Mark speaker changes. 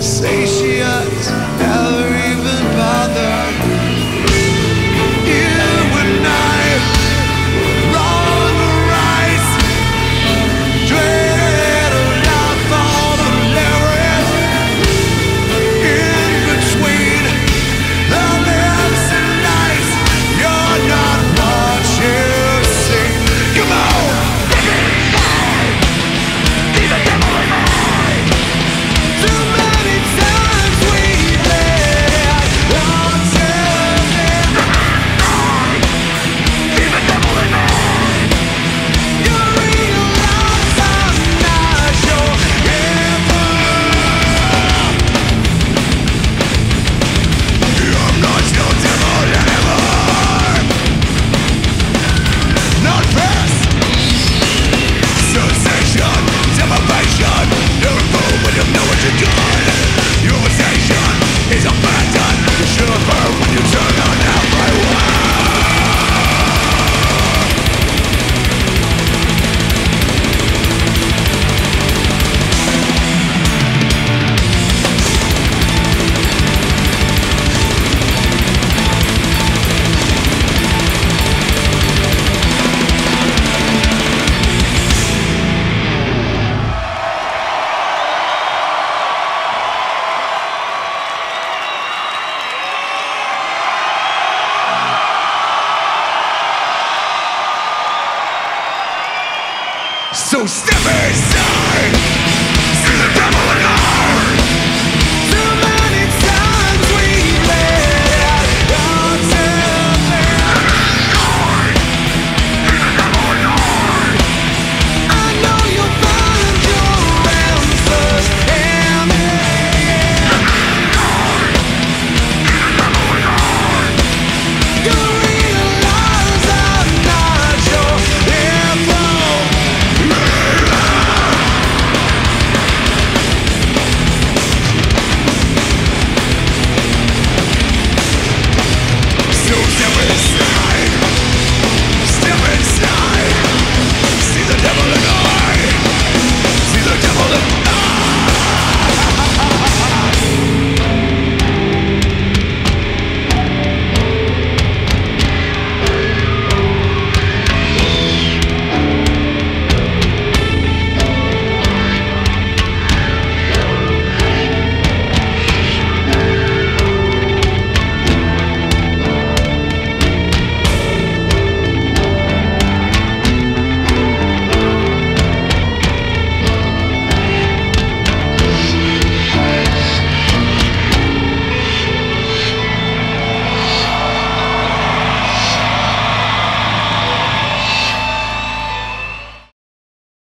Speaker 1: friend? to step inside See the devil.